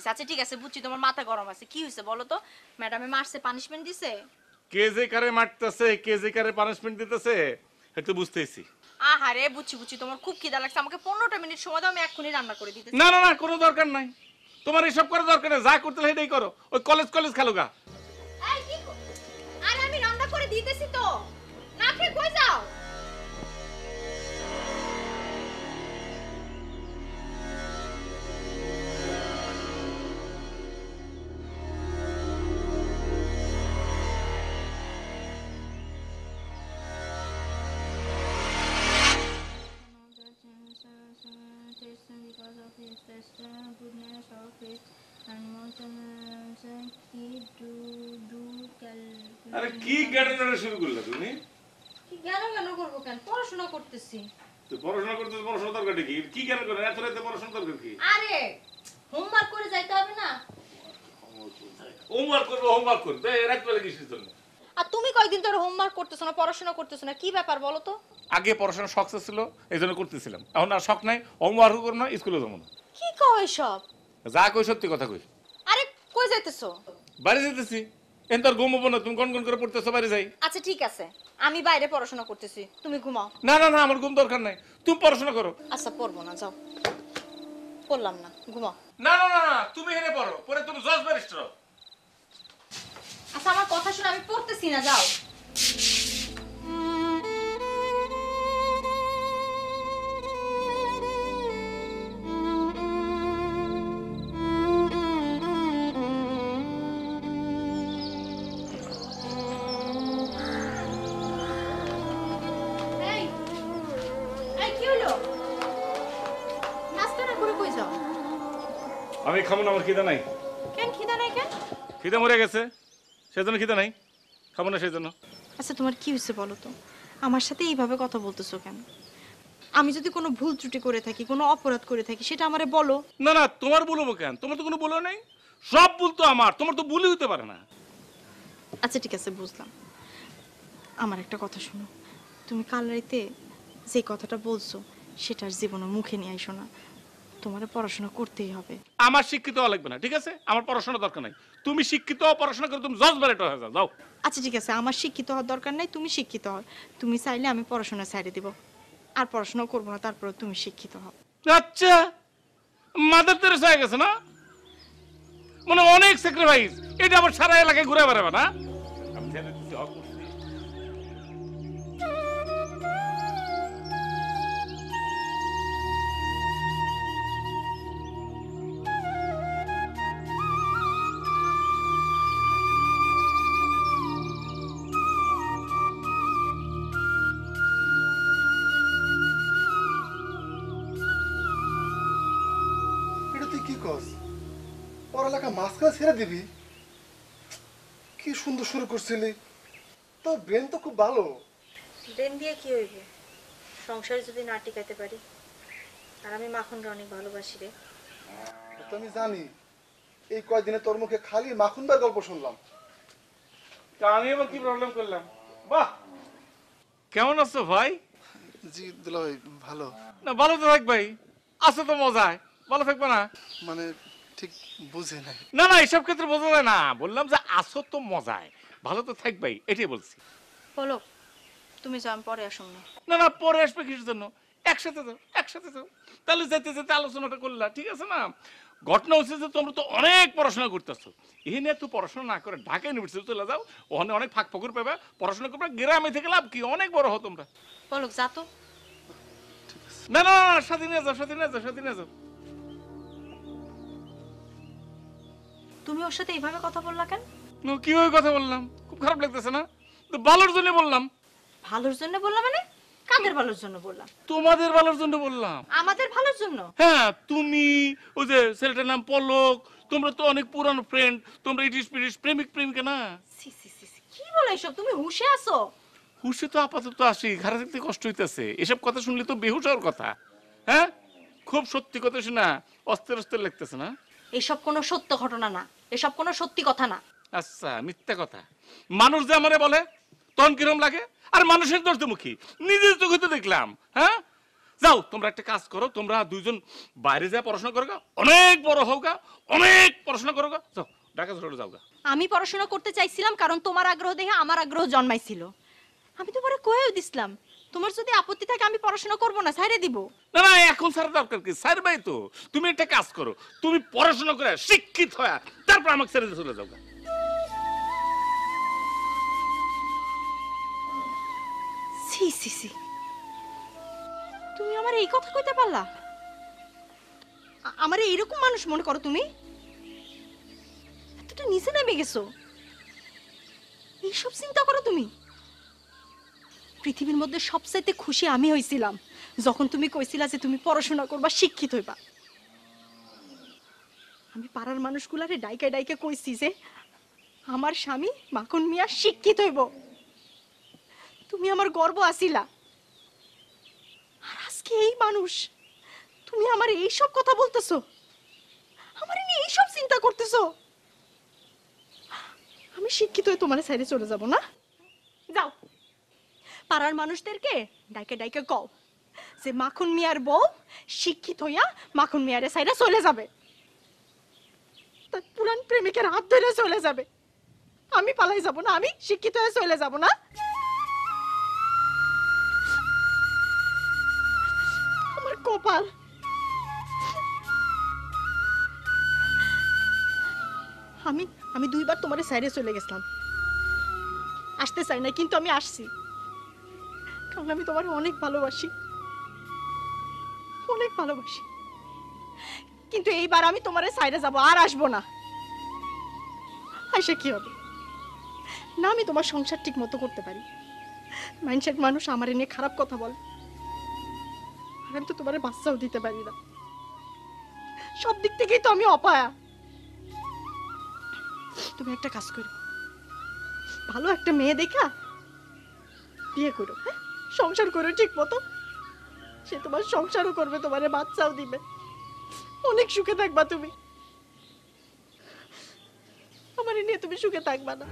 এমনি আচ্ছা ঠিক আছে বুঝছি তোমার মাথা গরম আছে। কি হয়েছে বলো তো? ম্যাডামে মারছে পানিশমেন্ট দিছে? কে যে কারে মারতেছে কে যে কারে পানিশমেন্ট দিতেছে একটু বুঝতেছি। আহারে বুঝছি বুঝছি তোমার খুব খিদা লাগছে। আমাকে পনেরোটা মিনিট সময় দাও আমি এক্ষুনি রান্না করে দিতেছি। না না না কোনো দরকার নাই। তোমার এসব করার দরকার নেই যা করতে সেটাই করো। ওই কলেজ কলেজ খেলো গা। এই কি কর- আরে আমি রান্না করে দিতেছি তো। না খেয়ে কই যাও? কি গাড়ি শুরু করলে তুমি? কি জ্ঞান জ্ঞান করব কেন? পড়াশোনা করতেছি। তো পড়াশোনা করতে পড়াশোনা দরকার কি? কি জ্ঞান করে? এত রাতে পড়াশোনা দরকার কি? আরে হোমওয়ার্ক করে যাইতে হবে না। হোমওয়ার্ক করব হোমওয়ার্ক করবে। রাত বেলা কিসের জন্য? আর তুমি কয়দিন ধরে হোমওয়ার্ক করতেছো না পড়াশোনা করতেছো না? কি ব্যাপার বলো তো? আগে পড়াশোনা শখ ছিল এই জন্য করতেছিলাম। এখন আর শখ নাই হোমওয়ার্ক করব না স্কুলে যাব না। কি কও এসব? যা কই সত্যি কথা কই। আরে কই যাইতেছো? বাড়ি যেতেছি এখন তোর ঘুমাবো না তুমি কোন কোন করে পড়তেছো বাইরে যাই। আচ্ছা ঠিক আছে। আমি বাইরে পড়াশোনা করতেছি তুমি ঘুমাও। না না না আমার ঘুম দরকার নাই। তুমি পড়াশোনা করো। আচ্ছা পড়ব না যাও। পড়লাম না ঘুমাও। না না না না তুমি হেরে পড়ো পরে তুমি জজ ব্যারিস্টার আচ্ছা আমার কথা শুনে আমি পড়তেছি না যাও। আমি খাব না আমার খিদা নাই। কেন খিদা নাই কেন? খিদা মরে গেছে সেজন্য খিদা নাই। খাব না সেজন্য। আচ্ছা তোমার কি হয়েছে বলো তো? আমার সাথে এইভাবে কথা বলতেছো কেন? আমি যদি কোনো ভুল ত্রুটি করে থাকি কোনো অপরাধ করে থাকি সেটা আমারে বলো। না না তোমার বলব কেন? তোমার তো কোনো বলো নাই। সব ভুল তো আমার তোমার তো ভুলই হতে পারে না। আচ্ছা ঠিক আছে বুঝলাম। আমার একটা কথা শোনো। তুমি কাল রাইতে যে কথাটা বলছো সেটার জীবনে মুখে নিয়ে আইসো না। তোমার পড়াশোনা করতেই হবে। আমার শিক্ষিত হওয়া লাগবে না ঠিক আছে? আমার পড়াশোনা দরকার নাই। তুমি শিক্ষিত হও, পড়াশোনা করে তুমি জজ ব্যারেট হয়ে যাও যাও। আচ্ছা ঠিক আছে আমার শিক্ষিত হওয়ার দরকার নাই তুমি শিক্ষিত হও। তুমি চাইলে আমি পড়াশোনা ছাইড়ে দিব। আর পড়াশোনা করব না তারপরে তুমি শিক্ষিত হও। আচ্ছা মাদার তেরেসা হয়ে গেছে না? মানে অনেক স্যাক্রিফাইস এটা আবার সারা এলাকায় ঘুরে বেড়াবে না? ছেড়ে দিবি? কি সুন্দর শুরু করছিলি? তোর ব্রেন তো খুব ভালো। ব্রেন দিয়ে কি হইব? সংসারে যদি না টিকাইতে পারি। আর আমি মাখনটা অনেক ভালোবাসি রে। তো আমি জানি। এই কয়দিনে তোর মুখে খালি মাখুনবার গল্প শুনলাম। তা আমি এবার কি প্রবলেম করলাম? বাহ! কেমন আছো ভাই? জি দুলাভাই ভালো। না ভালো তো থাক ভাই। আছো তো মজায়। ভালো থাকবে না? মানে ঠিক বুঝে নাই। না না এসব ক্ষেত্রে বোঝা যায় না। বললাম যে আসো তো মজায়। ভালো তো থাকবাই এটাই বলছি। বলো তুমি যাও আমি পরে আসুন না না না পরে আসবে কিসের জন্য? একসাথে যাও একসাথে যাও। তাহলে যেতে যেতে আলোচনাটা করলা ঠিক আছে না? ঘটনা হচ্ছে যে তোমরা তো অনেক পড়াশোনা করতেছো। এই নিয়ে তুই পড়াশোনা না করে ঢাকা ইউনিভার্সিটি চলে যাও ওখানে অনেক ফাঁক ফকর পাবে। পড়াশোনা করবে গ্রামে থেকে লাভ কি? অনেক বড় হো তোমরা। বলো যা তো। না না না সাথে নিয়ে যাও নিয়ে যাও নিয়ে যাও। তুমি ওর সাথে এইভাবে কথা বললা কেন? কীভাবে কথা বললাম? খুব খারাপ লাগতেছে না? তো ভালোর জন্য বললাম। ভালোর জন্য বললাম মানে? কাদের ভালোর জন্য বললাম তোমাদের ভালোর জন্য বললাম। আমাদের ভালোর জন্য? হ্যাঁ তুমি ওই যে ছেলেটার নাম পলক তোমরা তো অনেক পুরানো ফ্রেন্ড তোমরা ইটিস পিটিস প্রেমিক প্রেমিকা না? সি সি সি সি, কি বলো এসব? তুমি হুশে আছো? হুশে তো আপাতত আসি ঘরে থাকতে কষ্ট হইতেছে। এসব কথা শুনলে তো বেহুশ হওয়ার কথা। হ্যাঁ? খুব সত্যি কথা শোনা অস্থির অস্থির লাগতেছে না? এসব কোনো সত্য ঘটনা না। এসব কোনো সত্যি কথা না। আচ্ছা মিথ্যা কথা। মানুষ যে আমারে বলে তখন কিরম লাগে? আর মানুষের দোষ মুখী। নিজের চোখে তো দেখলাম হ্যাঁ? যাও তোমরা একটা কাজ করো তোমরা দুইজন বাইরে যা পড়াশোনা করো অনেক বড় হোক অনেক পড়াশোনা করো। যাও ঢাকা শহরে যাও গা আমি পড়াশোনা করতে চাইছিলাম কারণ তোমার আগ্রহ দেখে আমার আগ্রহ জন্মাইছিল। আমি তোমারে কয়েও দিছিলাম। তোমার যদি আপত্তি থাকে আমি পড়াশোনা করব না ছাইরে দিব। না না এখন স্যার দরকার কি? স্যার ভাই তো। তুমি একটা কাজ করো তুমি পড়াশোনা করে শিক্ষিত হয়ে তারপর আমাকে ছেড়ে চলে যাও সি সি সি তুমি আমার এই কথা কইতে পারলা? আমারে এইরকম মানুষ মনে করো তুমি? এতটা নিচে নেমে গেছো। এইসব চিন্তা করো তুমি? পৃথিবীর মধ্যে সবচাইতে খুশি আমি হইছিলাম। যখন তুমি কইছিলা যে তুমি পড়াশোনা করবা, শিক্ষিত হইবা। আমি পাড়ার মানুষগুলারে ডাইকে ডাইকে কইছি যে, আমার স্বামী মাখন মিয়া শিক্ষিত হইব। তুমি আমার গর্ব আসিলা। আর আজকে এই মানুষ, তুমি আমার এই সব কথা বলতেছো। আমার নিয়ে এই সব চিন্তা করতেছো। আমি শিক্ষিত হয়ে তোমার সাইডে চলে যাব না? যাও। পাড়ার মানুষদেরকে ডাইকে ডাইকে কও যে মাখন মিয়ার বউ শিক্ষিত হইয়া মাখন মিয়ারের সাইডে চলে যাবে। তার পুরান প্রেমিকের হাত ধরে চলে যাবে। আমি পালাই যাব না, আমি শিক্ষিত হয়ে চলে যাব না। আমার কপাল। আমি আমি দুইবার তোমার সাইডে চলে গেছিলাম। আসতে চাই না কিন্তু আমি আসছি। কারণ আমি তোমার অনেক ভালোবাসি। অনেক ভালোবাসি। কিন্তু এইবার আমি তোমার সাইডে যাব, আর আসব না। আইসা কি হবে? না, আমি তোমার সংসার ঠিক মতো করতে পারি। মাইন্ডসেট মানুষ আমার নিয়ে খারাপ কথা বলে। আর আমি তো তোমার বাচ্চাও দিতে পারি না। সব দিক থেকেই তো আমি অপায়া। তুমি একটা কাজ করো। ভালো একটা মেয়ে দেখা, বিয়ে করো হ্যাঁ? সংসার করো ঠিক মতো। সে তোমার সংসারও করবে, তোমার বাচ্চাও দিবে। অনেক সুখে থাকবা তুমি। আমার নিয়ে তুমি সুখে থাকবা না।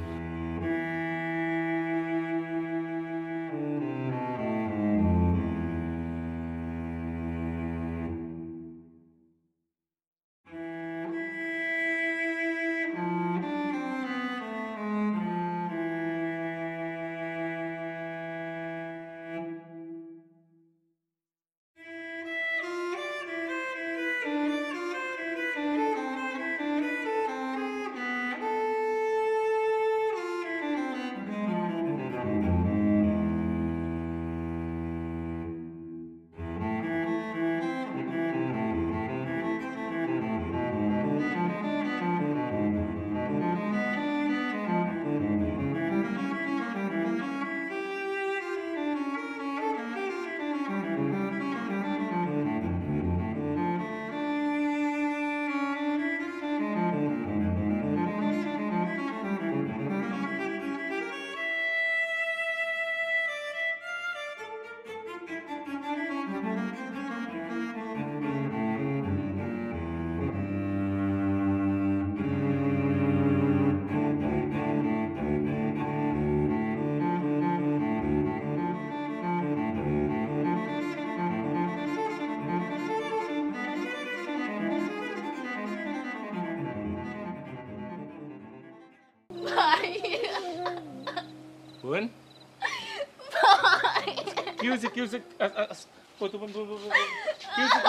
হয়েছে কি হয়েছে আ, আ, আ, কই তো বোন, বোন, বোন, বোন, বোন। কি হয়েছে কি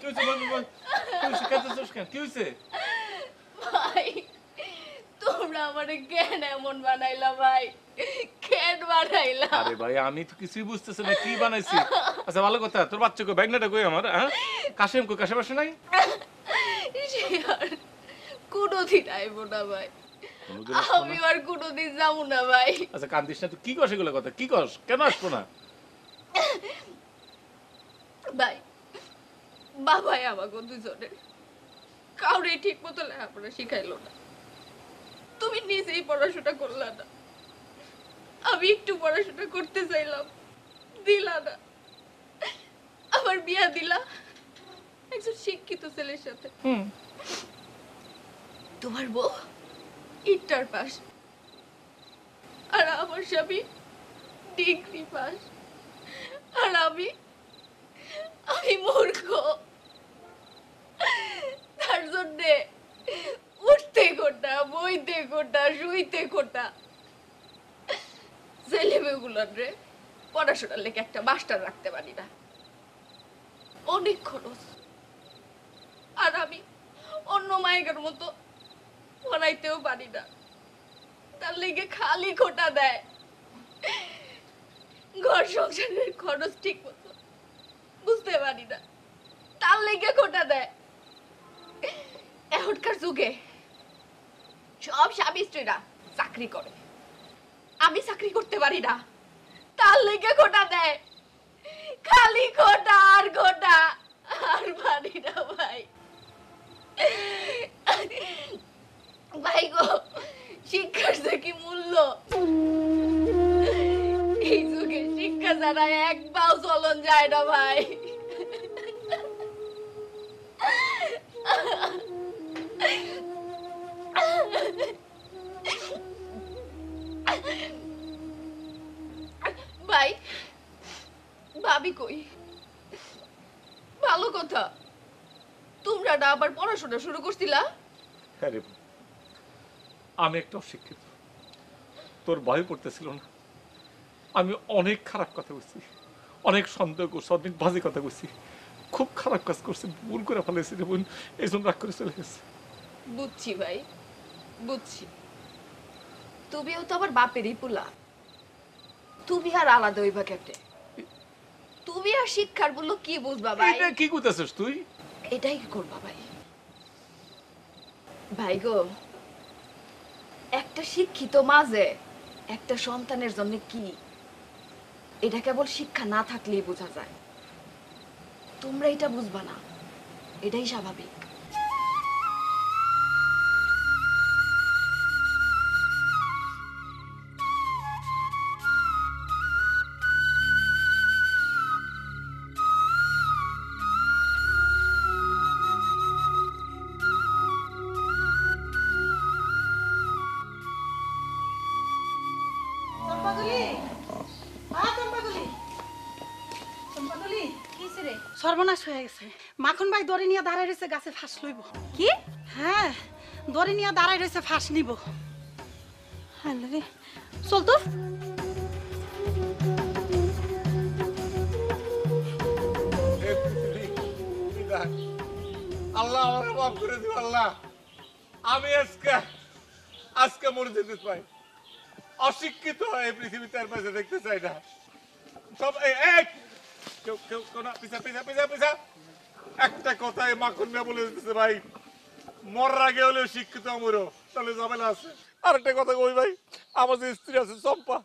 হয়েছে কি বোন, বোন, বোন? কি হয়েছে কাঁদতেছিস কেন কি হয়েছে ভাই তোমরা আমারে কেন এমন বানাইলা ভাই কেন বানাইলা আরে ভাই আমি তো কিছুই বুঝতেছি না কি বানাইছি আচ্ছা ভালো কথা তোর বাচ্চা কই ব্যাগনাটা কই আমার হ্যাঁ কাশেম কই কাশেম আসে নাই কোনোদিন আইব না ভাই কোনোদিন আমি আর কোনোদিন যাব না ভাই। আচ্ছা কান্দিস না তুই কি কস এগুলো কথা? কি কস কেন আসব না? ভাই বাবাই আমাকে দুজনের কাউরে ঠিক মতো লেখাপড়া শিখাইলো না। তুমি নিজেই পড়াশোনা করলা না। আমি একটু পড়াশোনা করতে চাইলাম দিলা না। আবার বিয়া দিলা একজন শিক্ষিত ছেলের সাথে। তোমার বউ? Inter pass. আর আমার স্বামী ডিগ্রি পাস। আর আমি আমি মূর্খ। তার জন্যে উঠতে কোটা, বইতে কোটা, শুইতে কোটা। ছেলে মেয়েগুলোর রে পড়াশোনার লেগে একটা মাস্টার রাখতে পারি না। অনেক খরচ। আর আমি অন্য মায়ের মতো পড়াইতেও পারি না। তার লেগে খালি খোটা দেয়। ঘর সংসারের খরচ ঠিক মতো বুঝতে পারি না। তার লেগে খোটা দেয়। এখনকার যুগে সব স্বামী স্ত্রীরা চাকরি করে। আমি চাকরি করতে পারি না। তার লেগে খোটা দেয়। খালি খোটা আর খোটা আর পারি না ভাই। ভাই শিক্ষার কি মূল্য? এই যুগে শিক্ষা ছাড়া এক পাও চলন যায় না ভাই। ভাবি কই? ভালো কথা। তোমরা আবার পড়াশোনা শুরু করছিলা? হ্যাঁ রে বোন। আমি একটা অশিক্ষিত। তোর ভয় পড়তেছিল না। আমি অনেক খারাপ কথা বলছি অনেক সন্দেহ করছি অনেক বাজে কথা বলছি খুব খারাপ কাজ করছি ভুল করে ফেলেছি বোন এই জন্য রাগ করে চলে গেছে। বুঝছি ভাই বুঝছি। তুমিও তো আবার বাপেরই পোলা। তুমি আর আলাদা হইবা কেটে তুমি আর শিক্ষার বলল কি বুঝবা ভাই? এটা কি করতেছিস তুই? এটাই করবা ভাই। ভাই গো একটা শিক্ষিত মাঝে একটা সন্তানের জন্য কি? এটা কেবল শিক্ষা না থাকলেই বোঝা যায়। তোমরা এটা বুঝবা না। এটাই স্বাভাবিক। সর্বনাশ হয়ে গেছে। মাখন ভাই দড়ি নিয়ে দাঁড়ায় রয়েছে গাছে ফাঁস লইব। কি? হ্যাঁ দড়ি নিয়ে দাঁড়ায় রয়েছে ফাঁস নিব। রে। চল তো এ পৃথিবী, বিদায়। আল্লাহ আমার মাফ করে দিও আল্লাহ। আমি আজকে আজকে মরে যেতে পাই। অশিক্ষিত হয়ে এই পৃথিবীতে আর পাশে দেখতে চাই না। সব এই, কেউ কেউ কেউ না পিছা পিছা পিছা পিছা একটা কথাই মাখন মিয়া বলে দিতেছে ভাই মরার আগে হলেও শিক্ষিত আমরও তাহলে ঝামেলা আছে। আর একটা কথা কই ভাই আমার যে স্ত্রী আছে চম্পা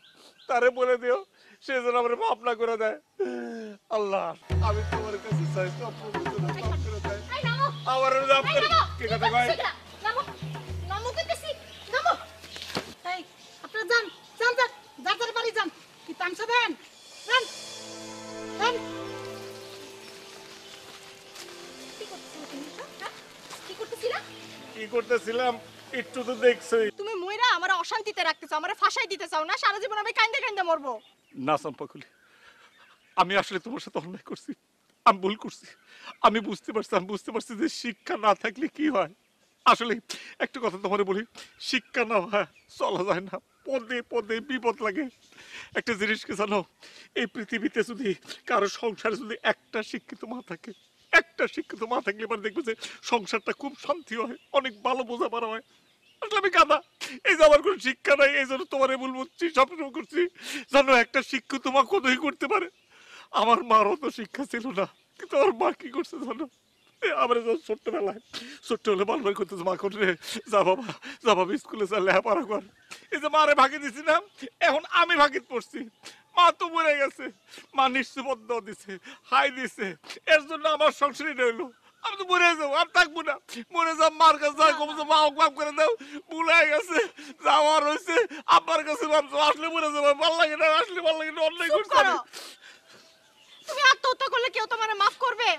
তারে বলে দিও সে যেন আমার মাফ না করে দেয়। আল্লাহ আমি তোমার কাছে চাই আমার কি কথা কয়? আপনারা যান যান যান যার বাড়ি যান কি তামসা দেন? কি হ্যাঁ? কি করতেছিলা? কি করতেছিলাম? একটু তো দেখছই। তুমি মইরা আমার অশান্তিতে রাখতেছো আমার ফাঁসাই দিতে চাও না? সারা জীবন আমি কান্দে কান্দে মরবো। না চম্পাকুলি আমি আসলে তোমার সাথে অন্যায় করছি। আমি ভুল করছি। আমি বুঝতে পারছি আমি বুঝতে পারছি যে শিক্ষা না থাকলে কি হয়। আসলে একটা কথা তোমারে বলি শিক্ষা না হয় চলা যায় না। পদে পদে বিপদ লাগে। একটা জিনিসকে জানো, এই পৃথিবীতে যদি কারও সংসারে যদি একটা শিক্ষিত মা থাকে, একটা শিক্ষিত মা থাকলে এবার দেখবে যে সংসারটা খুব শান্তি হয়, অনেক ভালো বোঝাপড়া হয়। আমি এই যে আমার কোনো শিক্ষা নাই, এই জন্য তোমার ভুল বুঝছি, স্বপ্ন করছি। জানো, একটা শিক্ষিত মা কতই করতে পারে? আমার মারও তো শিক্ষা ছিল না, কিন্তু আমার মা কি করছে জানো? আমরা যখন ছোট্টবেলায় ছোট্ট হলে বালবার করতেছে মা করে যা বাবা যা বাবা স্কুলে যা লেখাপড়া কর। এই যে মারে ভাগে দিছি না এখন আমি ভাগিত পড়ছি। মা তো মরে গেছে মা দিছে হাই দিছে। এর জন্য আমার সংসারই রইল। আমি তো মরে যাব আর থাকব না। মরে মার কাছে কমছে মা করে দাও। গেছে যাওয়ার হয়েছে। আব্বার কাছে ভাবছ আসলে মরে যাব ভালো লাগে না আসলে ভালো লাগে না অন্যায় করছে তুমি আত্মহত্যা করলে কেউ তোমার মাফ করবে?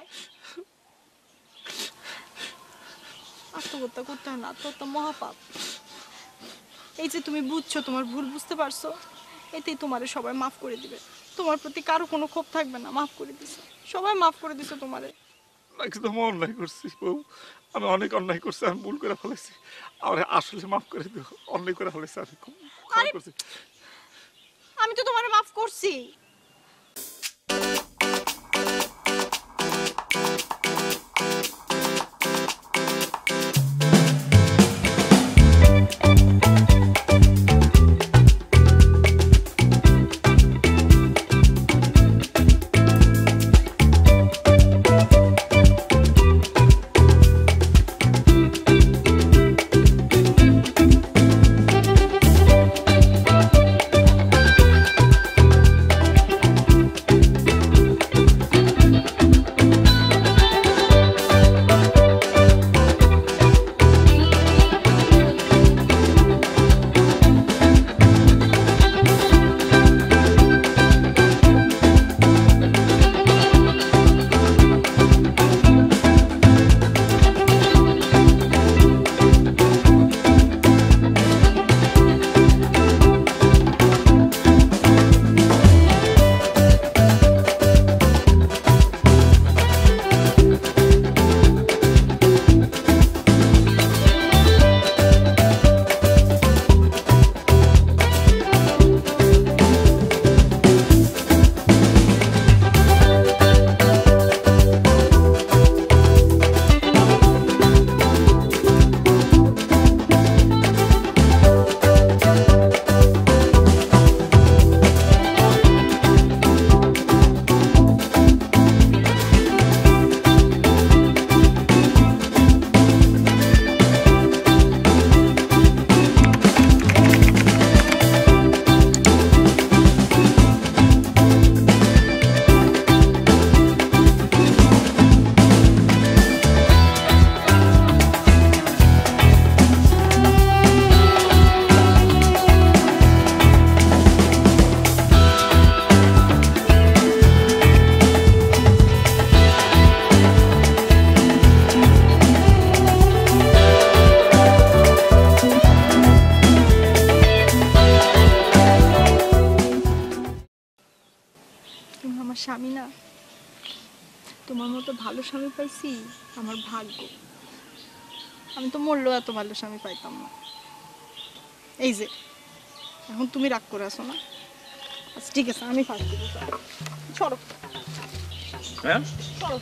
আত্মহত্যা করতে হয় না আত্মহত্যা মহাপাপ। এই যে তুমি বুঝছ তোমার ভুল বুঝতে পারছ এতেই তোমারে সবাই মাফ করে দিবে। তোমার প্রতি কারও কোনো ক্ষোভ থাকবে না মাফ করে দিছে। সবাই মাফ করে দিছে তোমারে। আমি অন্যায় করছি বউ। আমি অনেক অন্যায় করছি আমি ভুল করে ফেলেছি। আমার আসলে মাফ করে দিও অন্যায় করে ফেলেছি আমি আমি তো তোমারে মাফ করছি। এত ভালো স্বামী পাইতাম না। এই যে এখন তুমি রাগ করে আসো না? আচ্ছা ঠিক আছে আমি ফার্স্ট দিব। সরো হ্যাঁ? সরো